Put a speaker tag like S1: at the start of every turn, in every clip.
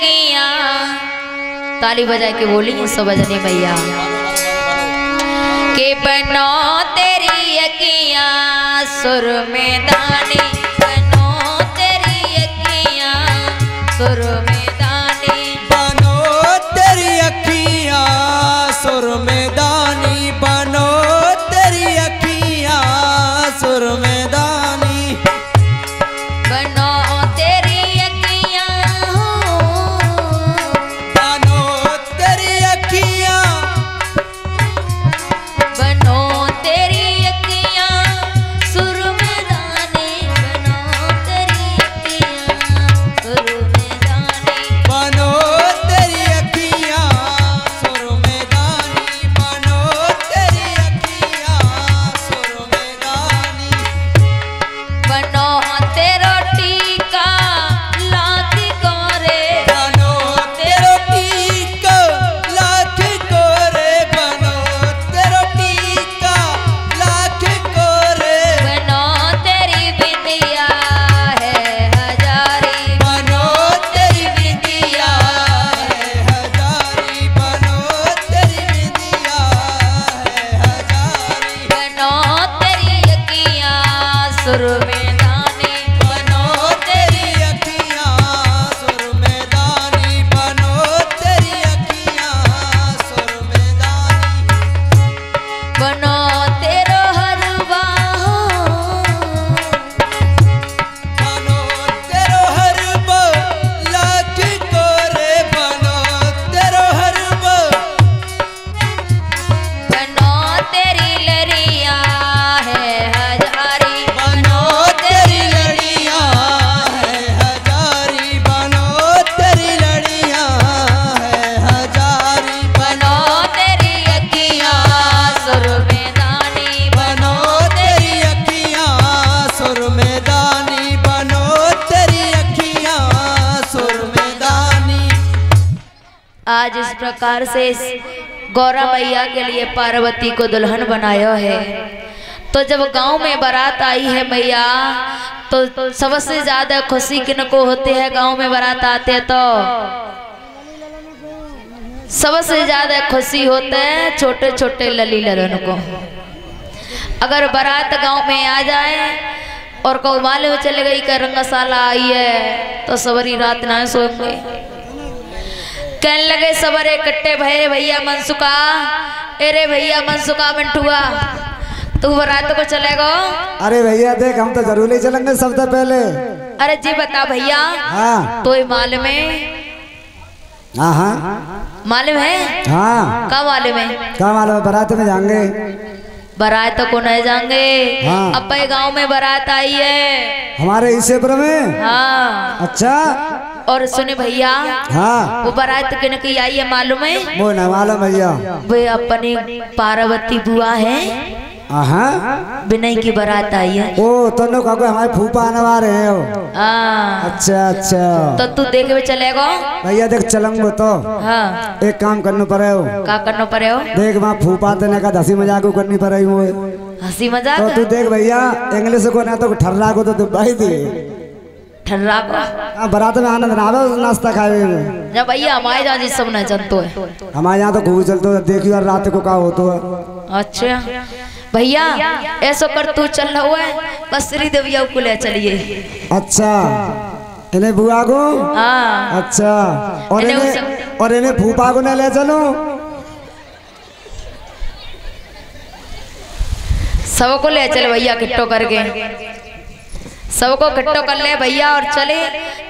S1: यकिया ताली बजा के बोली बजने भैया। के बनो तेरी यकिया सुर में दानी। बनो तेरी यकिया सुर में दानी।
S2: बनो तेरी
S1: यकिया सुर में सुर प्रकार से गौरा मैया के लिए पार्वती को दुल्हन बनाया है। तो जब गाँव में बारात आई है मैया तो सबसे ज़्यादा खुशी किनको होती है गाँव में बारात आते तो? सबसे ज़्यादा खुशी होते हैं छोटे छोटे लली ललन को। अगर बारात गाँव में आ जाए और को मालूम चले गई का रंगशाला आई है तो सवरी रात ना सोएँगे। कहने लगे सबरे कट्टे भये भैया मनसुका अरे भैया मनसुका मिंटुआ तू बारात को चलेगा
S3: अरे भैया देख हम तो ज़रूर नहीं चलेंगे सबसे पहले।
S1: अरे जी बता भैया
S3: हाँ।
S1: तो मालूम है।
S3: हाँ हाँ।
S1: मालूम है?
S3: हाँ।
S1: कब मालूम है?
S3: क्या मालूम है? बारात में जाएँगे।
S1: बारात को नहीं जाएँगे।
S3: हाँ।
S1: अब गाँव में बारात आई है।
S3: हमारे ईसेपुर में?
S1: हाँ।
S3: अच्छा।
S1: और सुने भैया।
S3: हाँ।
S1: वो बारात किन की आई है मालूम है?
S3: वो न मालूम भैया।
S1: वे अपनी पार्वती बुआ है।
S3: हाँ
S1: विनय की बारात आई है।
S3: ओ तनु का हमारे फूफा आने वाले हैं। वो
S1: हाँ।
S3: अच्छा अच्छा।
S1: तो तू देखे हुए चलेगा?
S3: भैया देख चलेंगे तो।
S1: हाँ।
S3: एक काम करना पड़े हो।
S1: का करना पड़े हो?
S3: देख वहाँ फूफा तेने का हँसी मज़ाक को करनी पड़े वो
S1: हँसी
S3: तो
S1: मज़ाक?
S3: तू देख भैया इंग्लिश को ना तो ठर्रा को तो तू भाई दी। हाँ बारात में आनंद ना आवे नाश्ता खाए में
S1: जब भैया हमारे जहाँ जी सब न जनतो है।
S3: हमारे यहाँ तो खूब चलते हो देखियो यार रात को का होतो है।
S1: अच्छा। भैया ऐसा कर तू चल रहा हुआ है बस श्री देविया को ले चलिए।
S3: अच्छा। इन्हें बुआ को?
S1: हाँ।
S3: अच्छा। और
S1: इन्हें
S3: और इन्हें फूफा को न ले चलो।
S1: सबको ले चले भैया किट्टो करके। सबको इकट्ठो कर ले भैया और चले।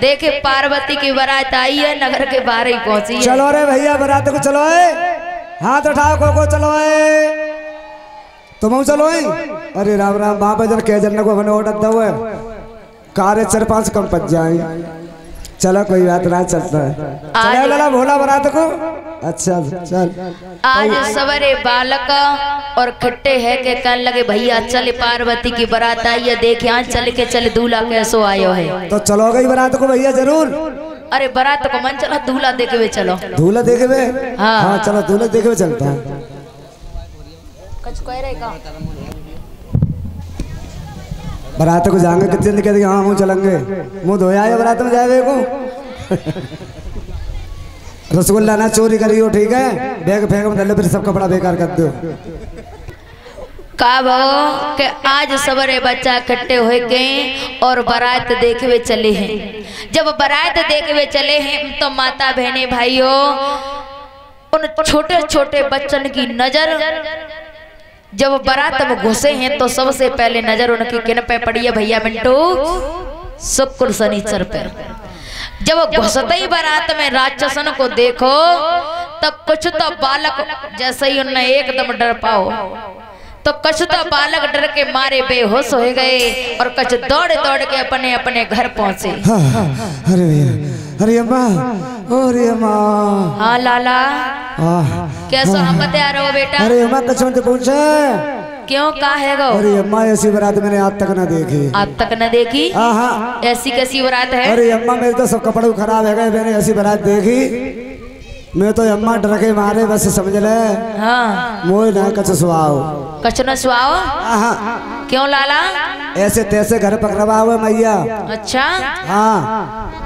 S1: देखे पार्वती की बरात आई है, नगर के बाहर ही पहुँची
S3: चलो रे भैया, बरात को चलो हाथ उठाओ को को चलो तुम चलो अरे राम राम, बाबा जन कह जन को बने ऑर्डर दो कार्य चार पाँच कम पच जाए। चलो कोई बात ना चलता है। चले लला भोला बारात को। अच्छा चल।
S1: आज सवेरे बालक और खट्टे है के कहने लगे भैया चले पार्वती की बारात आई है देख यहाँ चल के चले दूल्हा कैसो आयो है?
S3: तो चलो गई बारात को भैया ज़रूर।
S1: अरे बारात को मन चला दूल्हा देखे हुए चलो।
S3: दूल्हा देखे हुए?
S1: हाँ।
S3: हाँ चलो दूल्हा देखे हुए चलता है।
S1: कुछ कह रहे का?
S3: बारात को जाएँगे, कितने दिन कहते हाँ हम चलेंगे? मुँह धोया है बारात में जाए को रसगुल्ला ना चोरी करियो, ठीक है? बैग फेंक, में फिर सब कपड़ा बेकार कर दो
S1: का भाव के आज सबरे बच्चा इकट्ठे हो गए और बारात देखवे चले हैं। जब बारात देखवे चले हैं तो माता बहने भाइयों, उन छोटे छोटे बच्चन की नज़र जब बारात में घुसे हैं तो सबसे पहले नज़र उनकी किन पे पड़ी है भैया मिंटू। शुक्र शनिचर पे। जब घुसते ही बारात में राक्षसन को देखो तब कुछ तो बालक जैसे ही उन्हें एकदम डर पाओ तो कुछ तो बालक डर के मारे बेहोश हो गए और कुछ दौड़ दौड़ के अपने अपने घर पहुँचे।
S3: हाँ, हाँ, अरे भैया अरे अम्मा अरे अम्मा
S1: हाँ लाला। कैसो हम बता रहे हो बेटा?
S3: अरे अम्मा कसम से पूछे।
S1: क्यों का है गो
S3: अरे अम्मा ऐसी बारात मैंने आज तक ना देखी।
S1: आज तक न देखी?
S3: हाँ हाँ
S1: ऐसी कैसी बारात है?
S3: अरे अम्मा मेरे तो सब कपड़े खराब है गए मैंने ऐसी बारात देखी। मैं तो अम्मा डर के मारे बस समझ ले।
S1: हाँ।
S3: मोह ना कच सुहाओ।
S1: कछ न
S3: हाँ
S1: क्यों लाला?
S3: ऐसे तैसे घर पकड़वा हुआ मैया।
S1: अच्छा।
S3: हाँ।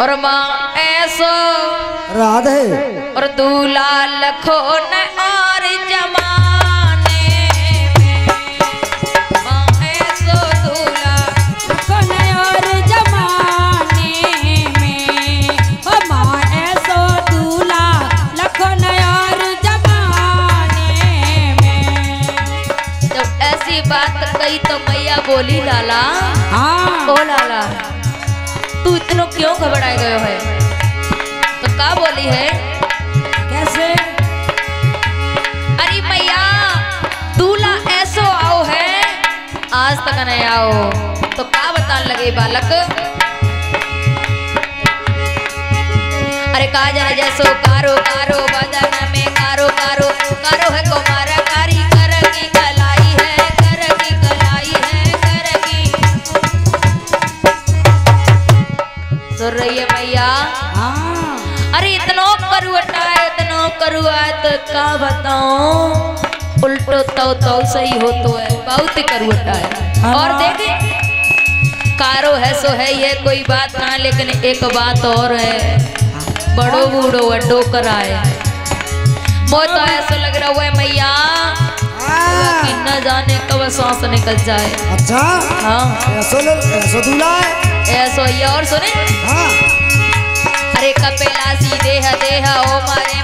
S1: और माँ ऐसा।
S3: राधे।
S1: और दूल्हा लखो न और जमाने में। माँ ऐसो दूल्हा
S4: कौन और में। ओ माँ ऐसो दूल्हा जमाने में।
S1: ऐसी बात कही तो मैया बोली लाला।
S4: हाँ।
S1: ओ लाला। तू इतनो क्यों घबराए गयो है तो का बोली है?
S4: कैसे?
S1: अरे मैया दूल्हा ऐसो आओ है। आज तक नहीं आओ। तो का बताने लगे बालक? अरे का जरा जैसो कारो कारो बदन में कारो कारो कारो है कुमार। बात का बताओ उल्टो तो तो सही हो तो है बहुत करूटा है। हाँ। और देखे कारो है सो है ये कोई बात ना लेकिन एक बात और है बड़ो बूढ़ो अड्डो कराए मोह तो ऐसा लग रहा हुआ है मैया। हाँ। ना न जाने कब सांस निकल जाए।
S3: अच्छा।
S1: हाँ।
S3: ऐसो ऐसो है।
S1: ऐसो ये और सुने।
S3: हाँ। अरे कपेला सी देह देह ओ मारे